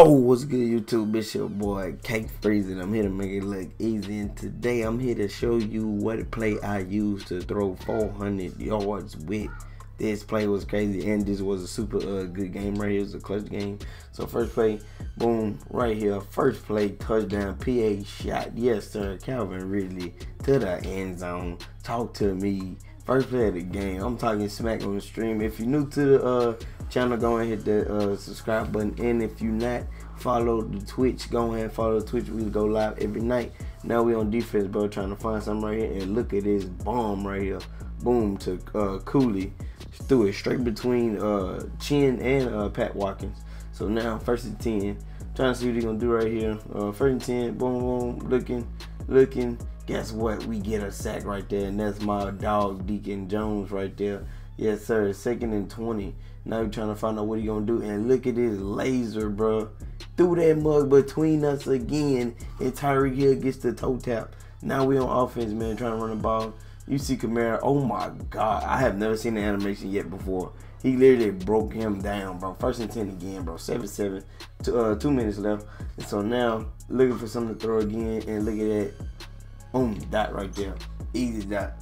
Oh, what's good, YouTube? It's your boy Cake Freezing. I'm here to make it look easy, and today I'm here to show you what play I used to throw 400 yards with. This play was crazy, and this was a super uh, good game right here. It's a clutch game. So first play, boom, right here. First play, touchdown, PA shot. Yes, sir. Calvin Ridley to the end zone. Talk to me. First play of the game. I'm talking smack on the stream. If you're new to the uh, channel, go and hit the uh, subscribe button. And if you're not, follow the Twitch. Go ahead and follow the Twitch. We go live every night. Now we on defense, bro, trying to find something right here. And look at this bomb right here. Boom to uh, Cooley. Threw it straight between uh, Chin and uh, Pat Watkins. So now first and 10. Trying to see what he's going to do right here. Uh, first and 10. Boom, boom. Looking, looking guess what? We get a sack right there, and that's my dog Deacon Jones right there. Yes, sir. Second and 20. Now we're trying to find out what he gonna do. And look at this laser, bro. Threw that mug between us again, and Tyreek Hill gets the toe tap. Now we on offense, man, trying to run the ball. You see Kamara. Oh my God, I have never seen the animation yet before. He literally broke him down, bro. First and ten again, bro. Seven seven. Two, uh, two minutes left. And so now looking for something to throw again. And look at that Boom, dot right there. Easy dot.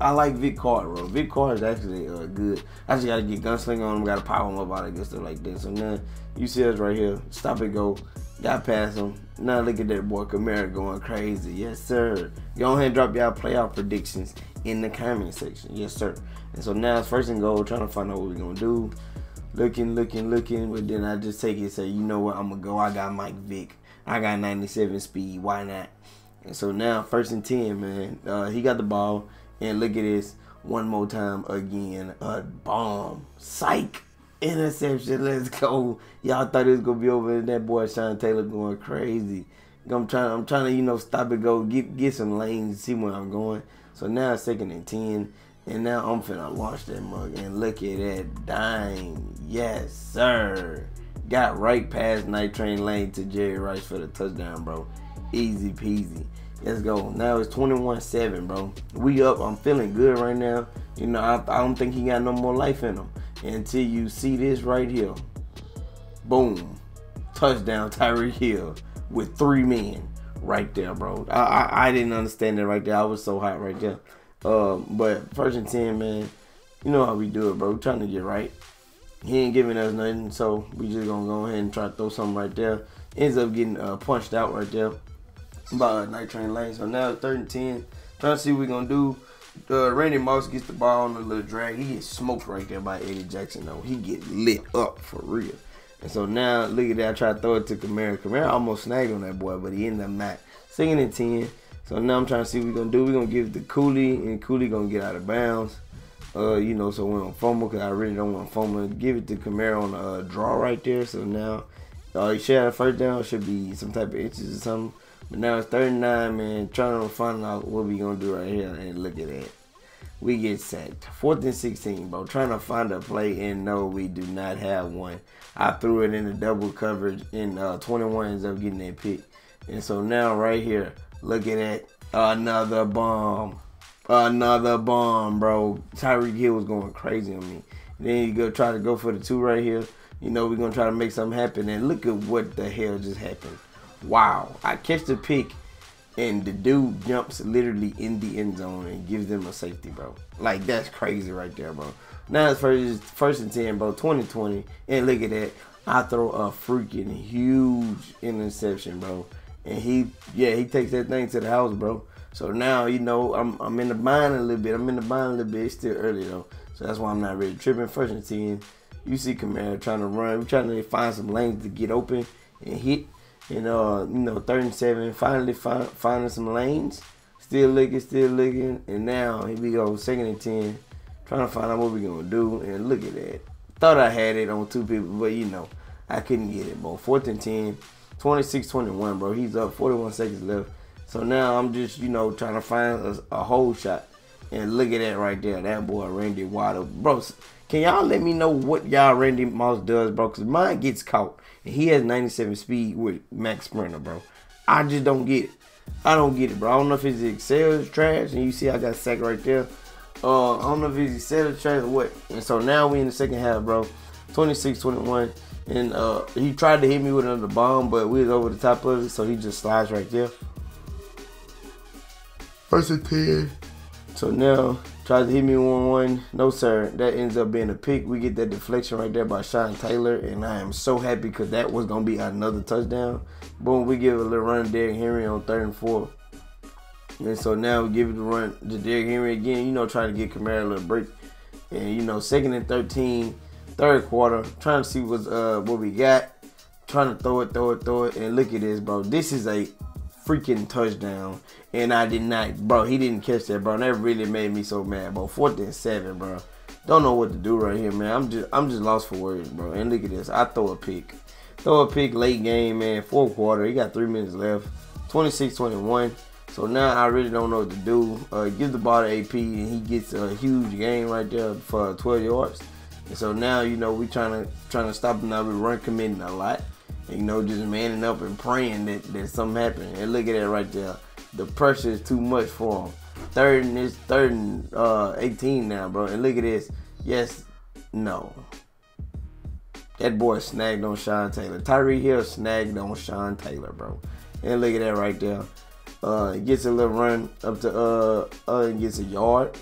I like Vic Carter, bro. Vic Carter is actually uh, good. I just gotta get gunslinger on him, gotta power him up out of stuff like this. So now you see us right here. Stop it, go. Got past him. Now look at that boy Kamara going crazy. Yes, sir. Go ahead and drop y'all playoff predictions in the comment section. Yes, sir. And so now it's first and goal, trying to find out what we're gonna do. Looking, looking, looking, but then I just take it say, you know what, I'm gonna go. I got Mike Vick. I got 97 speed. Why not? And so now, first and 10, man, uh, he got the ball. And look at this one more time again. A bomb. Psych. Interception. Let's go. Y'all thought it was to be over. That boy, Sean Taylor, going crazy. I'm trying, I'm trying to, you know, stop it, go, get get some lanes, see where I'm going. So now second and 10. And now I'm finna launch that mug. And look at that dime. Yes, sir. Got right past Night Train Lane to Jerry Rice for the touchdown, bro. Easy peasy. Let's go. Now it's 21-7, bro. We up. I'm feeling good right now. You know, I, I don't think he got no more life in him. Until you see this right here. Boom. Touchdown Tyreek Hill with three men right there, bro. I, I, I didn't understand it right there. I was so hot right there. Um, but first and 10, man, you know how we do it, bro. We're trying to get right. He ain't giving us nothing, so we just gonna go ahead and try to throw something right there. Ends up getting uh, punched out right there by Night Train Lane. So now third and 10. Trying to see what we're to do. Uh, Randy Moss gets the ball on the little drag. He gets smoked right there by Eddie Jackson, though. He get lit up for real. And so now, look at that. I try to throw it to Kamara. Kamara almost snagged on that boy, but he ended up not. Second and 10. So now I'm trying to see what we're to do. We're to give it to Cooley, and Cooley to get out of bounds. Uh, you know, so we don't fumble because I really don't want to fumble. Give it to Kamara on a draw right there. So now, uh, he should have a first down. Should be some type of inches or something. But now it's 39, man. Trying to find out what we gonna do right here. And look at that. We get sacked. Fourth and 16, bro. Trying to find a play, and no, we do not have one. I threw it in the double coverage, and uh, 21 ends up getting that pick. And so now, right here, look at. Another bomb. Another bomb, bro. Tyreek Hill was going crazy on me. then you go try to go for the two right here. You know, we're going to try to make something happen. And look at what the hell just happened wow. I catch the pick and the dude jumps literally in the end zone and gives them a safety, bro. Like that's crazy right there, bro. Now it's first first and ten, bro. 2020. And look at that. I throw a freaking huge interception, bro. And he yeah, he takes that thing to the house, bro. So now, you know, I'm I'm in the bind a little bit. I'm in the bind a little bit. It's still early though. So that's why I'm not really tripping. First and ten. You see Kamara trying to run. We're trying to find some lanes to get open and hit and uh, you know, 37, finally find, finding some lanes. Still looking, still looking, and now here we go, second and 10, trying to find out what we're gonna do. And look at that. Thought I had it on two people, but you know, I couldn't get it, bro. Fourth and 10, 26 21, bro. He's up, 41 seconds left. So now I'm just, you know, trying to find a, a hole shot. And look at that right there. That boy, Randy Waddle. Bro, can y'all let me know what y'all Randy Moss does, bro? Because mine gets caught. And he has 97 speed with max sprinter, bro. I just don't get it. I don't get it, bro. I don't know if his Excel is trash. And you see I got sack right there. Uh, I don't know if his Excel is trash or what. And so now we in the second half, bro. 26-21. And uh, he tried to hit me with another bomb, but we was over the top of it, so he just slides right there. First and 10. So now, tries to hit me 1 1. No, sir. That ends up being a pick. We get that deflection right there by Sean Taylor, and I am so happy because that was going to be another touchdown. Boom, we give a little run to Derrick Henry on third and four. And so now we give it a run to Derrick Henry again, you know, trying to get Kamara a little break. And, you know, second and 13, third quarter, trying to see what's, uh, what we got. Trying to throw it, throw it, throw it. And look at this, bro. This is a freaking touchdown. And I did not, bro. He didn't catch that, bro. That really made me so mad, bro. Fourth and seven, bro. Don't know what to do right here, man. I'm just, I'm just lost for words, bro. And look at this. I throw a pick, throw a pick late game, man. Fourth quarter. He got three minutes left. 26-21. So now I really don't know what to do. Uh, give the ball to AP, and he gets a huge game right there for 12 yards. And so now you know we trying to trying to stop him now. We run committing a lot you know, just manning up and praying that, that something happened. And look at that right there. The pressure is too much for him. Third and this third and uh, 18 now, bro. And look at this. Yes, no. That boy snagged on Sean Taylor. Tyreek Hill snagged on Sean Taylor, bro. And look at that right there. Uh, gets a little run up to uh, uh, gets a yard.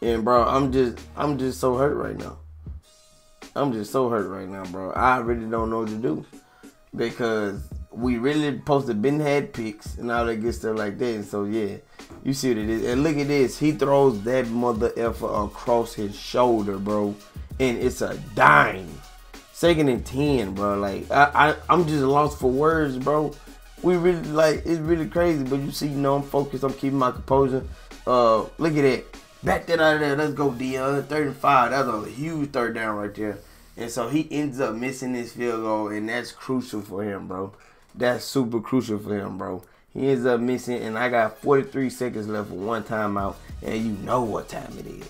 And bro, I'm just I'm just so hurt right now. I'm just so hurt right now, bro. I really don't know what to do because we really supposed to been had picks and all that good stuff like that. And so yeah, you see what it is. And look at this. He throws that mother effer across his shoulder, bro, and it's a dime. Second and ten, bro. Like I, I I'm just lost for words, bro. We really like it's really crazy, but you see, you know, I'm focused. I'm keeping my composure. Uh, look at it. Back that out of there. Let's go, Deion. 35. That's a huge third down right there. And so he ends up missing this field goal, and that's crucial for him, bro. That's super crucial for him, bro. He ends up missing, and I got 43 seconds left for one timeout, and you know what time it is.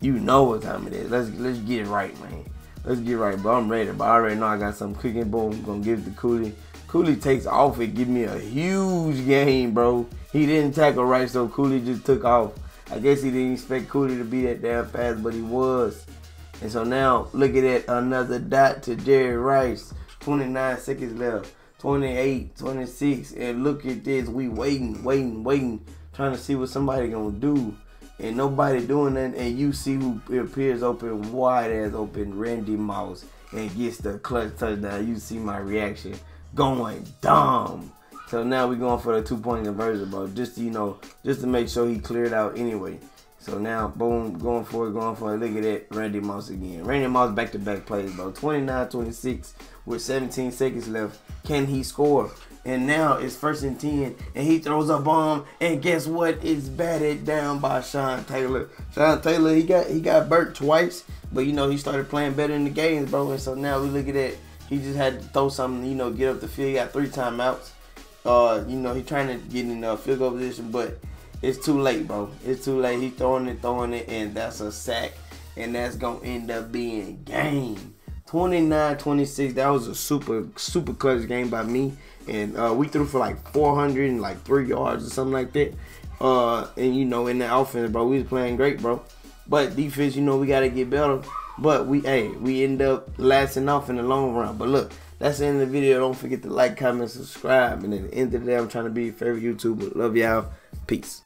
You know what time it is. Let's let's get it right, man. Let's get right, bro. I'm ready, but I already know I got some cooking. Boom, I'm gonna give it to Cooley. Cooley takes off and give me a huge game, bro. He didn't tackle right, so Cooley just took off. I guess he didn't expect Cooley to be that damn fast, but he was. And so now look at that another dot to Jerry Rice. 29 seconds left. 28, 26. And look at this. We waiting, waiting, waiting, trying to see what somebody gonna do. And nobody doing that. And you see who appears open, wide as open, Randy Moss, and gets the clutch touchdown. You see my reaction. Going dumb. So now we're going for the two point conversion, bro. Just to, you know, just to make sure he cleared out anyway. So now, boom, going for it, going for it. Look at that, Randy Moss again. Randy Moss back to back plays, bro. 29 26 with 17 seconds left. Can he score? And now it's first and 10, and he throws a bomb, and guess what? It's batted down by Sean Taylor. Sean Taylor, he got he got burnt twice, but you know, he started playing better in the games, bro. And so now we look at that. He just had to throw something, you know, get up the field. He got three timeouts. Uh, you know, he trying to get in a field goal position, but it's too late, bro. It's too late. He throwing it, throwing it, and that's a sack. And that's gonna end up being game. 29-26. That was a super, super clutch game by me. And uh, we threw for like 400 and like three yards or something like that. Uh, and you know, in the offense, bro, we was playing great, bro. But defense, you know, we gotta get better. But we, hey, we end up lasting off in the long run. But look, that's the end of the video. Don't forget to like, comment, subscribe. And at the end of the day, I'm trying to be your favorite YouTuber. Love y'all. Peace.